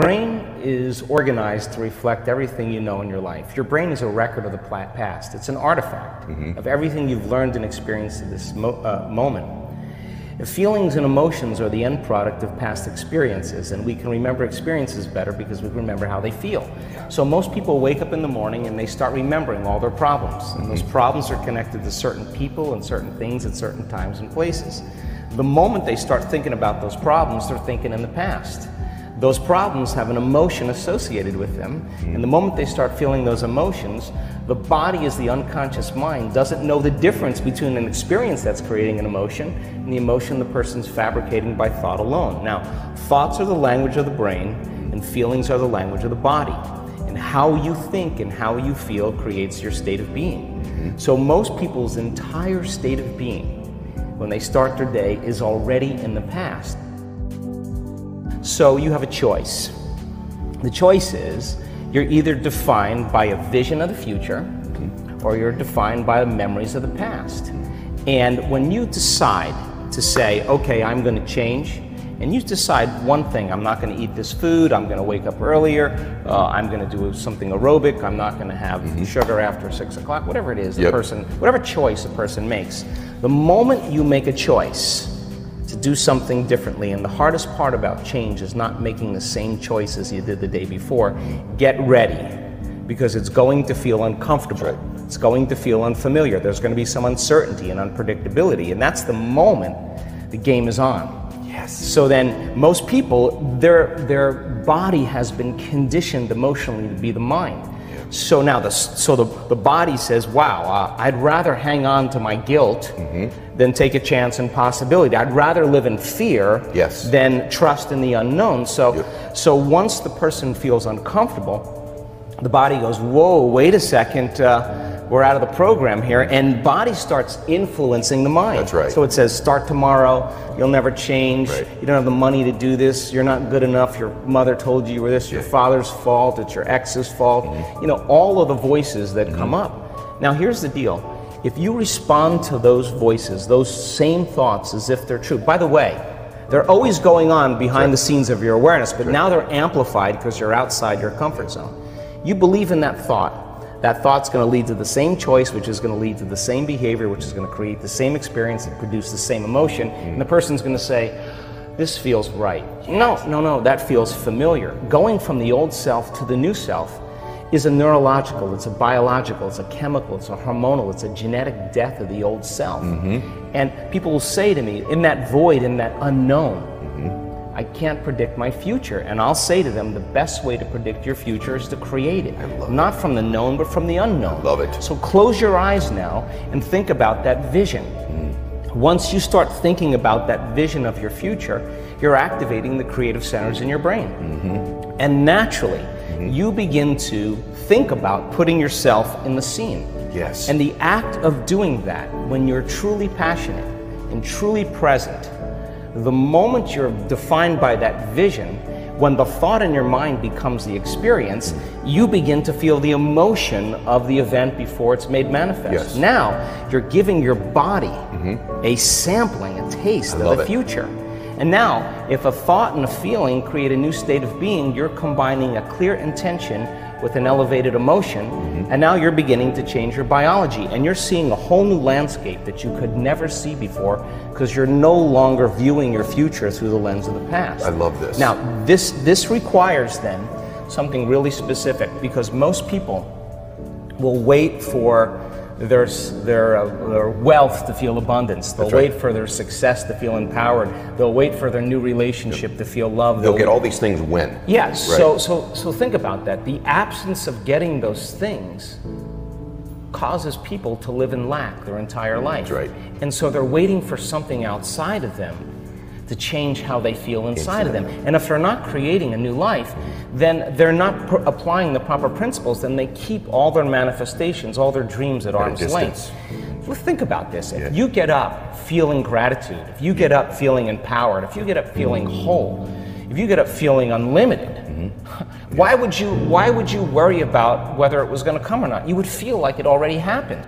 brain is organized to reflect everything you know in your life. Your brain is a record of the past. It's an artifact of everything you've learned and experienced at this mo- uh, moment. Feelings and emotions are the end product of past experiences, and we can remember experiences better because we remember how they feel. So, most people wake up in the morning and they start remembering all their problems, and those problems are connected to certain people and certain things at certain times and places. The moment they start thinking about those problems, they're thinking in the past. Those problems have an emotion associated with them, and the moment they start feeling those emotions, the body, as the unconscious mind, doesn't know the difference between an experience that's creating an emotion and the emotion the person's fabricating by thought alone. Now, thoughts are the language of the brain, and feelings are the language of the body. And how you think and how you feel creates your state of being. Mm-hmm. So, most people's entire state of being, when they start their day, is already in the past. So you have a choice. The choice is you're either defined by a vision of the future or you're defined by memories of the past. And when you decide to say, okay, I'm going to change, and you decide one thing I'm not going to eat this food, I'm going to wake up earlier, uh, I'm going to do something aerobic, I'm not going to have sugar after six o'clock, whatever it is, the Yep. person, whatever choice a person makes. The moment you make a choice, to do something differently. And the hardest part about change is not making the same choice as you did the day before. Get ready because it's going to feel uncomfortable. It's going to feel unfamiliar. There's going to be some uncertainty and unpredictability. And that's the moment the game is on. Yes. So then, most people, their, their body has been conditioned emotionally to be the mind. So now, the, so the, the body says, wow, uh, I'd rather hang on to my guilt than take a chance and possibility. I'd rather live in fear Yes. than trust in the unknown. So, Yep. so once the person feels uncomfortable, the body goes, whoa, wait a second, uh, we're out of the program here. And body starts influencing the mind. That's right. So it says, start tomorrow, you'll never change, Right. you don't have the money to do this, you're not good enough, your mother told you you were this, your father's fault, it's your ex's fault. Mm-hmm. You know, all of the voices that come up. Now, here's the deal if you respond to those voices, those same thoughts as if they're true, by the way, they're always going on behind the scenes of your awareness, but now they're amplified because you're outside your comfort zone. You believe in that thought. That thought's going to lead to the same choice, which is going to lead to the same behavior, which is going to create the same experience and produce the same emotion. And the person's going to say, This feels right. No, no, no, that feels familiar. Going from the old self to the new self is a neurological, it's a biological, it's a chemical, it's a hormonal, it's a genetic death of the old self. Mm-hmm. And people will say to me, in that void, in that unknown, I can't predict my future. And I'll say to them, the best way to predict your future is to create it. love Not from the known, but from the unknown. love it. So close your eyes now and think about that vision. Mm. Once you start thinking about that vision of your future, you're activating the creative centers in your brain. Mm-hmm. And naturally, mm-hmm. you begin to think about putting yourself in the scene. Yes. And the act of doing that, when you're truly passionate and truly present, the moment you're defined by that vision, when the thought in your mind becomes the experience, you begin to feel the emotion of the event before it's made manifest. Yes. Now, you're giving your body mm-hmm. a sampling, a taste of the it. future. And now, if a thought and a feeling create a new state of being, you're combining a clear intention with an elevated emotion, mm-hmm. and now you're beginning to change your biology, and you're seeing a whole new landscape that you could never see before because you're no longer viewing your future through the lens of the past. I love this. Now, this this requires then something really specific because most people will wait for their, their, uh, their wealth to feel abundance. They'll right. wait for their success to feel empowered. They'll wait for their new relationship to feel loved. They'll get all these things when. Yes. Right. So, so, so think about that. The absence of getting those things causes people to live in lack their entire life. That's right. And so they're waiting for something outside of them to change how they feel inside of them. And if they're not creating a new life, then they're not pr- applying the proper principles, then they keep all their manifestations, all their dreams at arm's length. Well, think about this. If Yeah. you get up feeling gratitude, if you get up feeling empowered, if you get up feeling whole, if you get up feeling unlimited, why would you why would you worry about whether it was going to come or not? You would feel like it already happened.